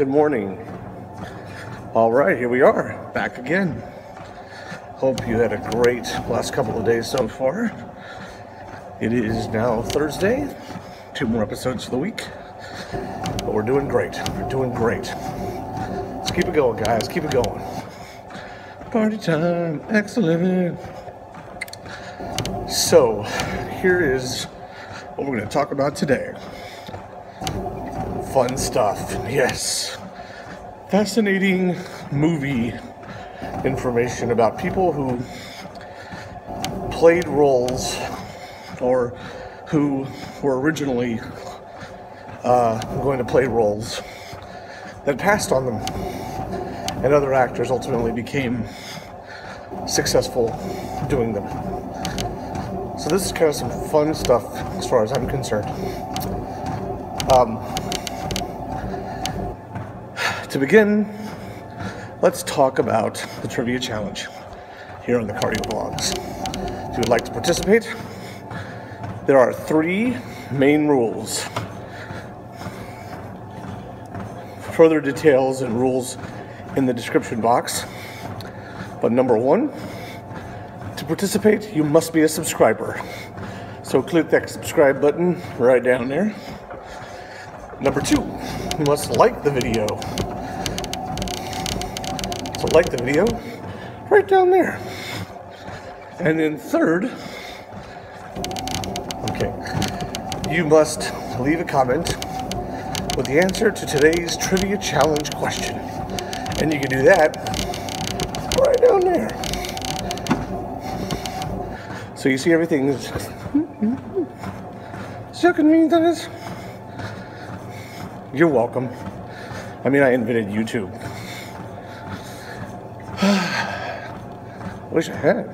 Good morning. All right, here we are, back again. Hope you had a great last couple of days so far. It is now Thursday, two more episodes for the week, but we're doing great. We're doing great. Let's keep it going, guys. Keep it going. Party time, excellent. So, here is what we're going to talk about today. Fun stuff, yes. Fascinating movie information about people who played roles or who were originally uh, going to play roles that passed on them, and other actors ultimately became successful doing them. So this is kind of some fun stuff as far as I'm concerned. Um, to begin, let's talk about the trivia challenge here on the Cardio Vlogs. If you would like to participate, there are three main rules. Further details and rules in the description box. But number one, to participate, you must be a subscriber. So click that subscribe button right down there. Number two, you must like the video. So like the video right down there. And then third, okay, you must leave a comment with the answer to today's trivia challenge question. And you can do that right down there. So you see everything is so convenient that is. You're welcome. I mean, I invented YouTube. Wish I had.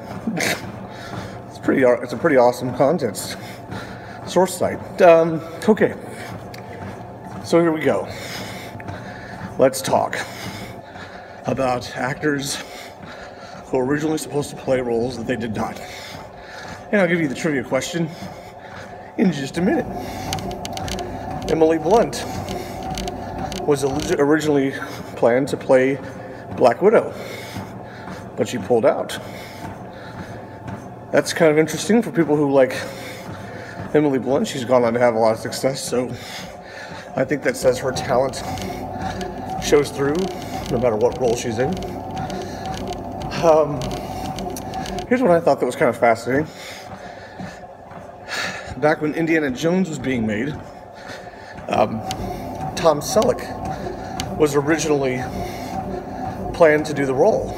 it's pretty. It's a pretty awesome content source site. Um, okay, so here we go. Let's talk about actors who were originally supposed to play roles that they did not. And I'll give you the trivia question in just a minute. Emily Blunt was originally planned to play Black Widow but she pulled out. That's kind of interesting for people who like Emily Blunt. She's gone on to have a lot of success, so I think that says her talent shows through no matter what role she's in. Um, here's what I thought that was kind of fascinating. Back when Indiana Jones was being made, um, Tom Selleck was originally planned to do the role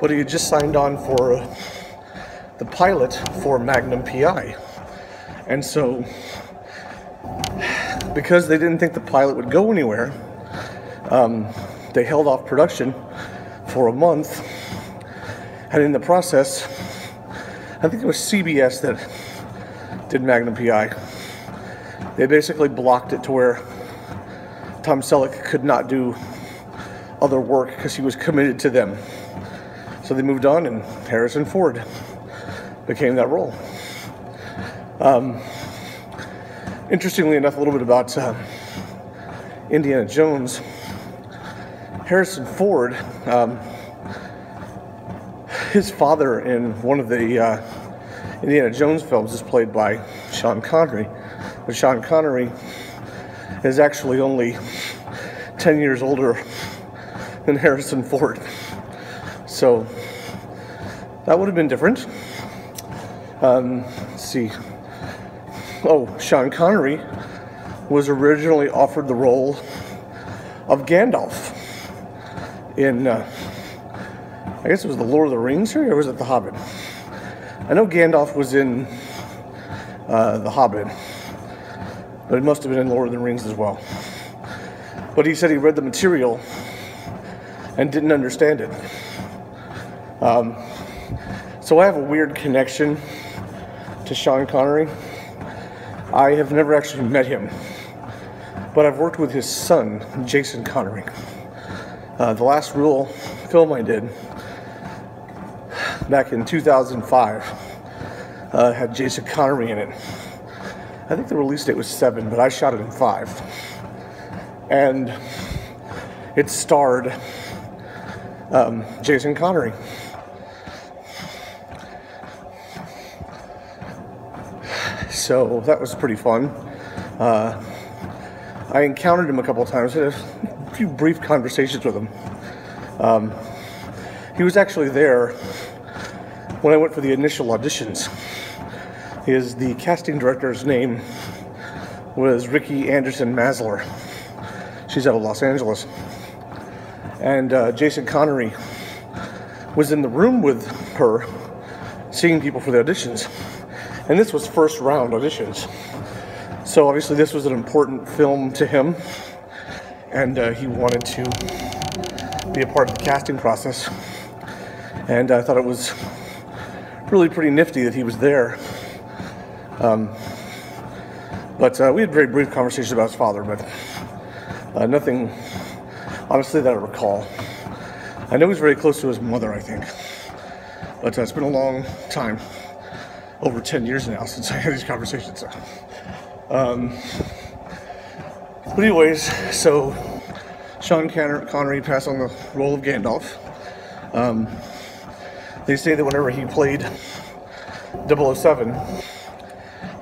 but he had just signed on for the pilot for Magnum PI. And so, because they didn't think the pilot would go anywhere, um, they held off production for a month. And in the process, I think it was CBS that did Magnum PI. They basically blocked it to where Tom Selleck could not do other work because he was committed to them. So they moved on, and Harrison Ford became that role. Um, interestingly enough, a little bit about uh, Indiana Jones. Harrison Ford, um, his father in one of the uh, Indiana Jones films is played by Sean Connery, but Sean Connery is actually only 10 years older than Harrison Ford. So that would have been different. Um, let's see. Oh, Sean Connery was originally offered the role of Gandalf in, uh, I guess it was the Lord of the Rings or was it The Hobbit? I know Gandalf was in uh, The Hobbit, but it must have been in Lord of the Rings as well. But he said he read the material and didn't understand it. Um, so I have a weird connection to Sean Connery. I have never actually met him, but I've worked with his son, Jason Connery. Uh, the last real film I did back in 2005 uh, had Jason Connery in it. I think the release date was seven, but I shot it in five. And it starred um, Jason Connery. So that was pretty fun. Uh, I encountered him a couple of times, had a few brief conversations with him. Um, he was actually there when I went for the initial auditions. His the casting director's name was Ricky Anderson Masler. She's out of Los Angeles, and uh, Jason Connery was in the room with her, seeing people for the auditions. And this was first round auditions. So obviously this was an important film to him, and uh, he wanted to be a part of the casting process. And I thought it was really pretty nifty that he was there. Um, but uh, we had very brief conversations about his father, but uh, nothing, honestly, that I recall. I know he's very close to his mother, I think. But uh, it's been a long time, over 10 years now, since I had these conversations. Um, but, anyways, so Sean Connery passed on the role of Gandalf. Um, they say that whenever he played 007,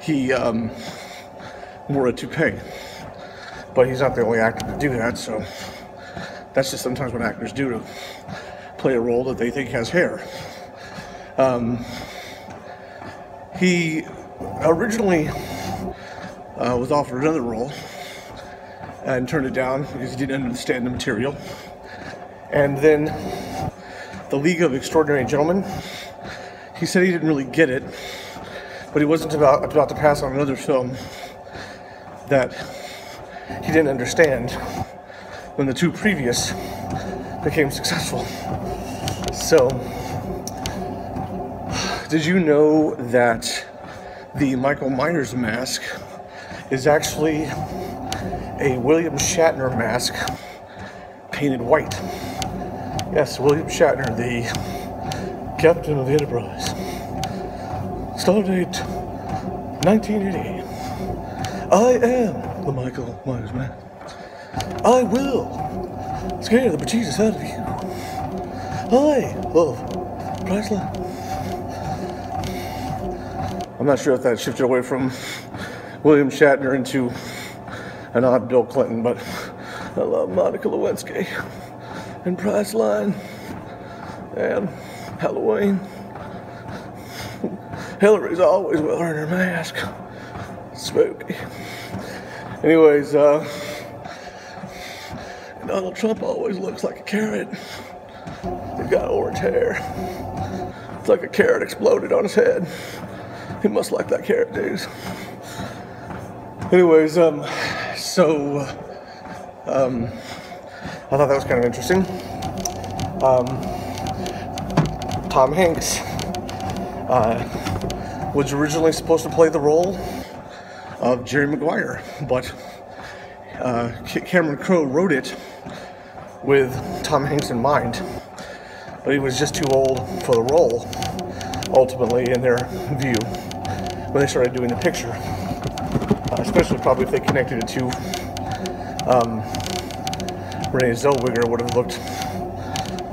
he um, wore a toupee. But he's not the only actor to do that, so that's just sometimes what actors do to play a role that they think has hair. Um, he originally uh, was offered another role and turned it down because he didn't understand the material. And then the League of Extraordinary Gentlemen, he said he didn't really get it, but he wasn't about, about to pass on another film that he didn't understand when the two previous became successful. So, did you know that the Michael Myers mask is actually a William Shatner mask painted white? Yes, William Shatner, the captain of the Enterprise. Stardate 1980. I am the Michael Myers mask. I will scare the bejesus out of you. I love Priceline. I'm not sure if that shifted away from William Shatner into an odd Bill Clinton, but I love Monica Lewinsky and Priceline and Halloween. Hillary's always wearing her mask. Spooky. Anyways, uh, Donald Trump always looks like a carrot. He's got orange hair. It's like a carrot exploded on his head. He must like that carrot juice. Anyways, um, so, um, I thought that was kind of interesting. Um, Tom Hanks uh, was originally supposed to play the role of Jerry Maguire, but uh, Cameron Crowe wrote it with Tom Hanks in mind, but he was just too old for the role, ultimately, in their view, when they started doing the picture. Uh, especially probably if they connected it to um, Renee Zellweger would have looked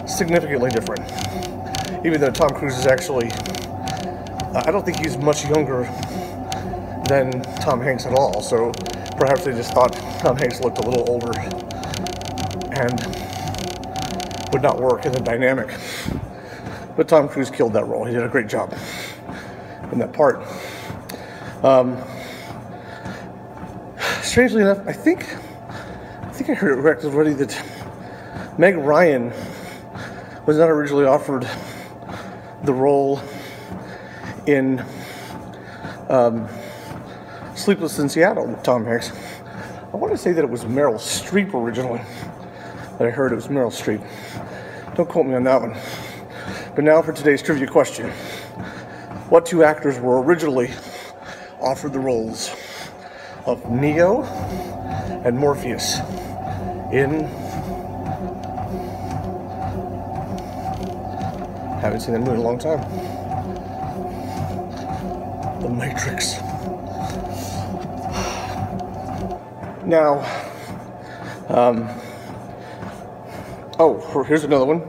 significantly different. Even though Tom Cruise is actually, I don't think he's much younger than Tom Hanks at all. So perhaps they just thought Tom Hanks looked a little older and would not work in the dynamic. But Tom Cruise killed that role. He did a great job in that part. Um, strangely enough, I think I think I heard it already that Meg Ryan was not originally offered the role in um, Sleepless in Seattle with Tom Hanks. I want to say that it was Meryl Streep originally. That I heard it was Meryl Streep. Don't quote me on that one. But now for today's trivia question. What two actors were originally offered the roles of Neo and Morpheus in haven't seen that movie in a long time. The Matrix. Now, um, Oh, here's another one.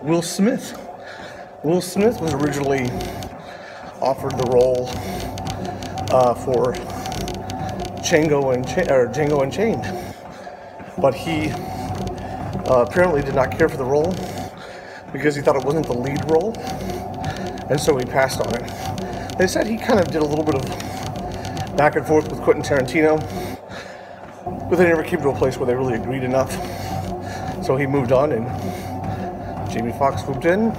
Will Smith. Will Smith was originally offered the role uh, for Django and Cha- or Django Unchained, but he uh, apparently did not care for the role because he thought it wasn't the lead role, and so he passed on it. They said he kind of did a little bit of back and forth with Quentin Tarantino, but they never came to a place where they really agreed enough. So he moved on, and Jamie Foxx moved in,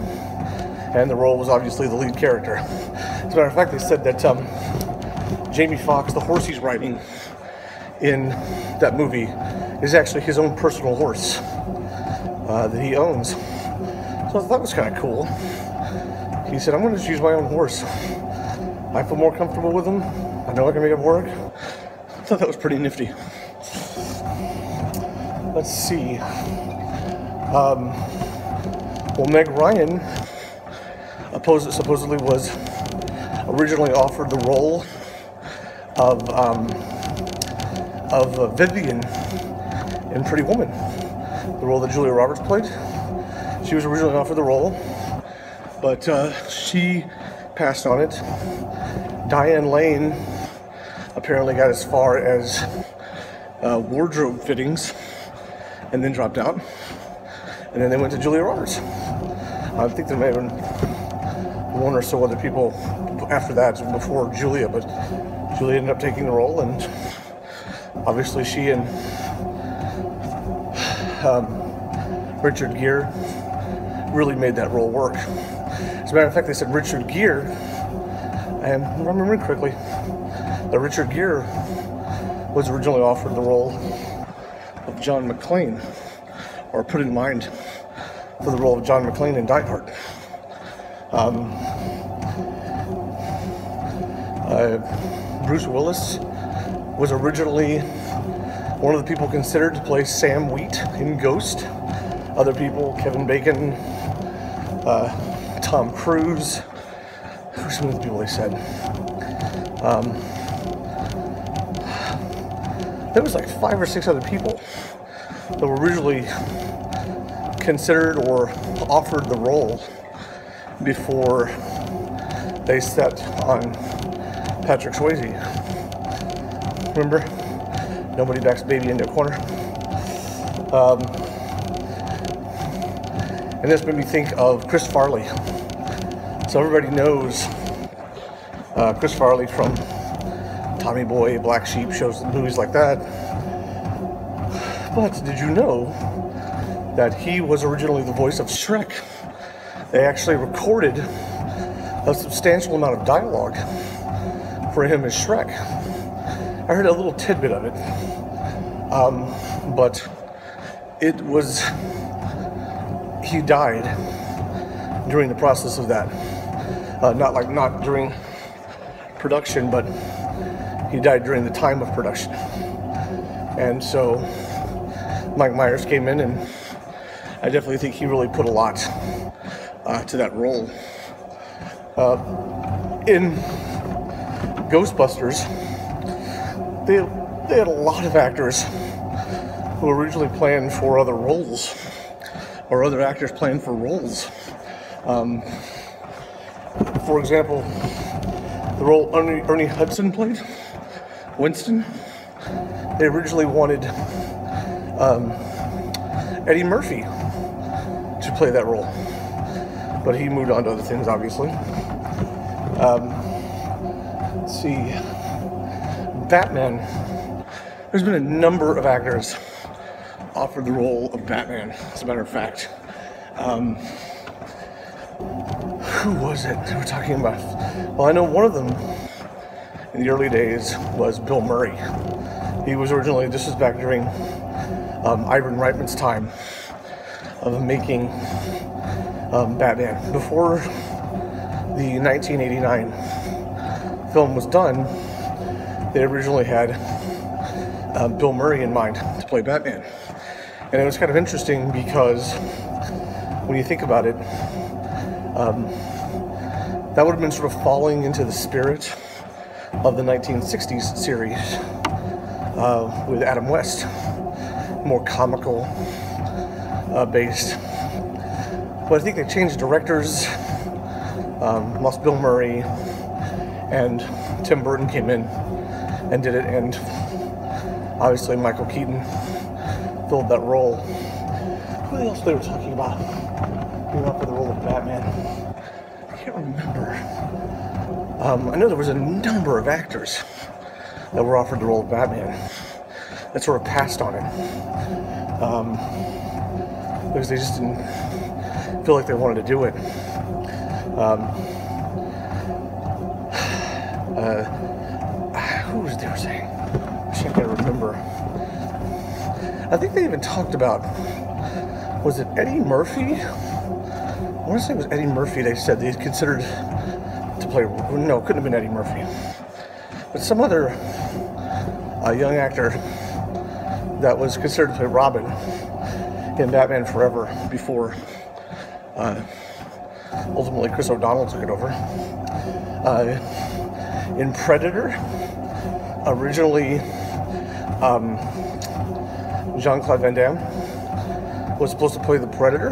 and the role was obviously the lead character. As a matter of fact, they said that um, Jamie Foxx, the horse he's riding in that movie, is actually his own personal horse uh, that he owns. So that was kind of cool. He said, I'm going to use my own horse. I feel more comfortable with him. I know I can make it work. I thought that was pretty nifty. Let's see. Um, well, Meg Ryan supposedly was originally offered the role of um, of uh, Vivian in Pretty Woman, the role that Julia Roberts played. She was originally offered the role, but uh, she passed on it. Diane Lane apparently got as far as uh, wardrobe fittings and then dropped out. And then they went to Julia Roberts. I think there may have been one or so other people after that before Julia, but Julia ended up taking the role, and obviously she and um, Richard Gere really made that role work. As a matter of fact, they said Richard Gere, and I'm remembering correctly, that Richard Gere was originally offered the role of John McClane, or put in mind for the role of John McClane in Die Hard. Um, uh, Bruce Willis was originally one of the people considered to play Sam Wheat in Ghost. Other people, Kevin Bacon, uh, Tom Cruise. Who's some of the people they said? Um, there was like five or six other people that were originally considered or offered the role before they set on Patrick Swayze. Remember? Nobody backs baby into a corner. Um, and this made me think of Chris Farley. So everybody knows uh, Chris Farley from Tommy Boy, Black Sheep, shows, movies like that. But did you know that he was originally the voice of Shrek? They actually recorded a substantial amount of dialogue for him as Shrek. I heard a little tidbit of it, um, but it was he died during the process of that. Uh, not like not during production, but he died during the time of production. And so Mike Myers came in, and I definitely think he really put a lot uh, to that role. Uh, in Ghostbusters, they, they had a lot of actors who originally planned for other roles, or other actors planned for roles. Um, for example, the role Ernie, Ernie Hudson played, Winston, they originally wanted um, Eddie Murphy to play that role, but he moved on to other things, obviously. Um, see, Batman. There's been a number of actors offered the role of Batman. As a matter of fact, um, who was it they were talking about? Well, I know one of them in the early days was Bill Murray. He was originally, this was back during um, Ivan Reitman's time of making um, Batman. Before the 1989 film was done, they originally had um, Bill Murray in mind to play Batman. And it was kind of interesting because when you think about it, um, that would have been sort of falling into the spirit of the 1960s series uh, with Adam West. More comical, uh, based. But I think they changed directors. Um, lost Bill Murray, and Tim Burton came in and did it, and obviously Michael Keaton filled that role. Who else they were talking about? Being up for the role of Batman. I can't remember. Um, I know there was a number of actors that were offered the role of Batman that sort of passed on it um, because they just didn't feel like they wanted to do it. Um, uh, who was they were saying? I can't remember. I think they even talked about was it Eddie Murphy? I want to say it was Eddie Murphy. They said they considered to play. No, it couldn't have been Eddie Murphy, but some other uh, young actor that was considered to play Robin in Batman Forever before uh, ultimately Chris O'Donnell took it over. Uh, in Predator, originally um, Jean Claude Van Damme was supposed to play the Predator,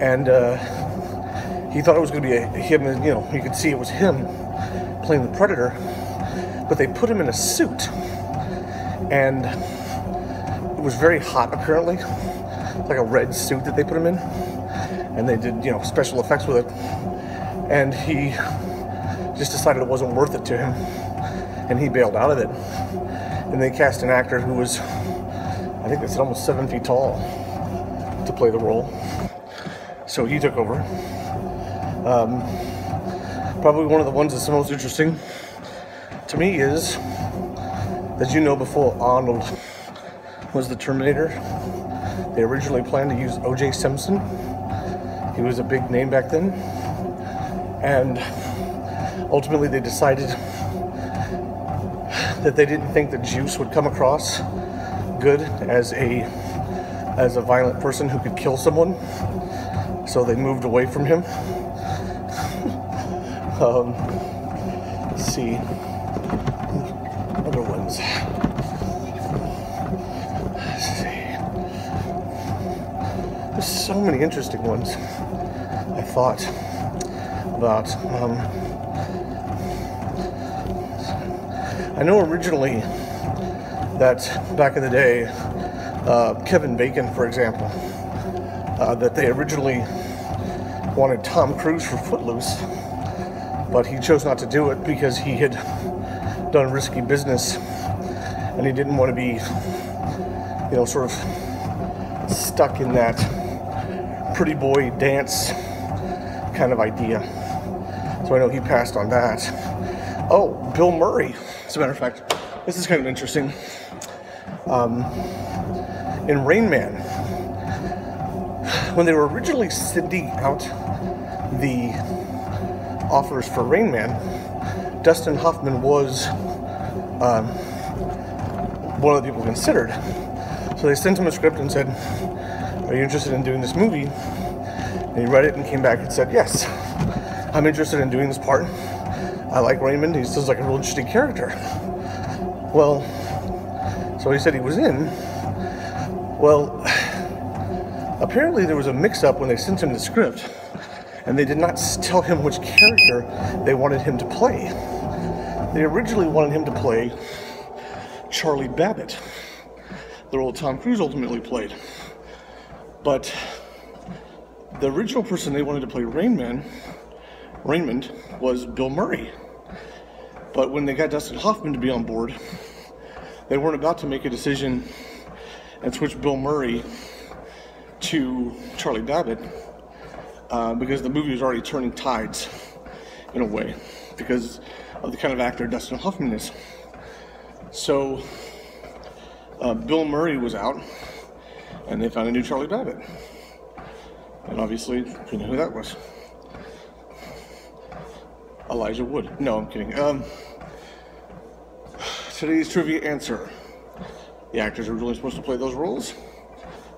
and uh, he thought it was going to be a, him, you know, you could see it was him playing the Predator, but they put him in a suit, and it was very hot apparently, like a red suit that they put him in, and they did, you know, special effects with it, and he just decided it wasn't worth it to him, and he bailed out of it, and they cast an actor who was I think it's almost seven feet tall to play the role. So he took over. Um, probably one of the ones that's the most interesting to me is that you know before Arnold was the Terminator, they originally planned to use O.J. Simpson. He was a big name back then. And ultimately they decided that they didn't think the juice would come across good as a as a violent person who could kill someone. So they moved away from him. um, let's see. Other ones. There's so many interesting ones. I thought about. Um, I know originally that back in the day, uh, Kevin Bacon, for example, uh, that they originally wanted Tom Cruise for Footloose, but he chose not to do it because he had done risky business and he didn't want to be, you know, sort of stuck in that pretty boy dance kind of idea. So I know he passed on that. Oh, Bill Murray, as a matter of fact. This is kind of interesting. Um, in Rain Man, when they were originally sending out the offers for Rain Man, Dustin Hoffman was um, one of the people considered. So they sent him a script and said, Are you interested in doing this movie? And he read it and came back and said, Yes, I'm interested in doing this part. I like Raymond, he seems like a real interesting character. Well, so he said he was in. Well, apparently there was a mix up when they sent him the script, and they did not tell him which character they wanted him to play. They originally wanted him to play Charlie Babbitt, the role Tom Cruise ultimately played. But the original person they wanted to play Rain Man, Raymond, was Bill Murray. But when they got Dustin Hoffman to be on board, they weren't about to make a decision and switch Bill Murray to Charlie Babbitt uh, because the movie was already turning tides in a way because of the kind of actor Dustin Hoffman is. So uh, Bill Murray was out and they found a new Charlie Babbitt. And obviously, you know who that was. Elijah Wood. No, I'm kidding. Um, today's trivia answer. The actors originally supposed to play those roles.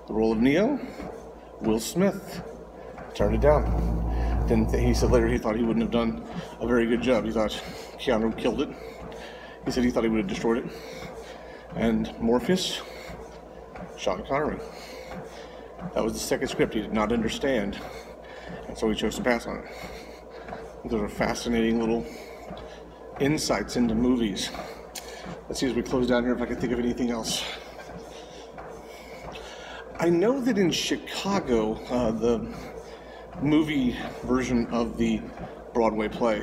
The role of Neo, Will Smith turned it down. Then he said later he thought he wouldn't have done a very good job. He thought Keanu killed it. He said he thought he would have destroyed it. And Morpheus, Sean Connery. That was the second script he did not understand, and so he chose to pass on it. Those are fascinating little insights into movies. Let's see as we close down here if I can think of anything else. I know that in Chicago, uh, the movie version of the Broadway play,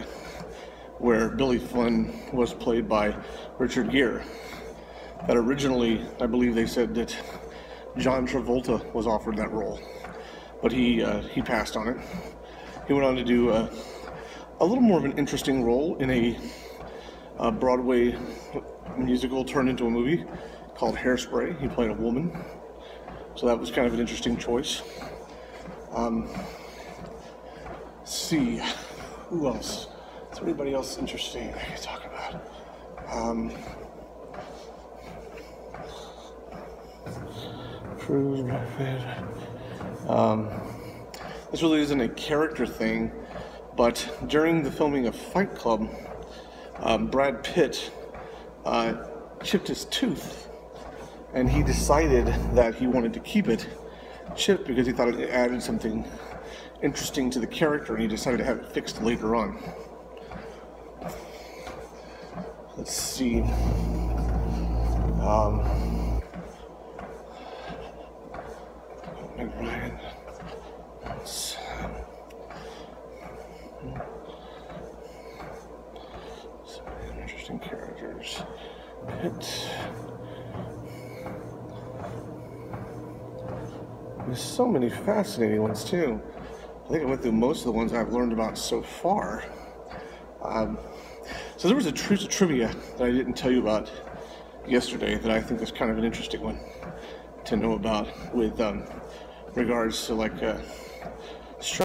where Billy Flynn was played by Richard Gere, that originally, I believe they said that John Travolta was offered that role, but he uh, he passed on it. He went on to do a, a little more of an interesting role in a, a Broadway musical turned into a movie called Hairspray. He played a woman, so that was kind of an interesting choice. Um, see, who else? Is there anybody else interesting I could talk about? Um, Cruise. Um, this really isn't a character thing, but during the filming of Fight Club, um, Brad Pitt uh, chipped his tooth, and he decided that he wanted to keep it chipped because he thought it added something interesting to the character, and he decided to have it fixed later on. Let's see. Um, Meg Ryan. Let's, some interesting characters. Pitt. There's so many fascinating ones too. I think I went through most of the ones I've learned about so far. Um, so there was a trivia that I didn't tell you about yesterday that I think is kind of an interesting one to know about with um, regards to like uh,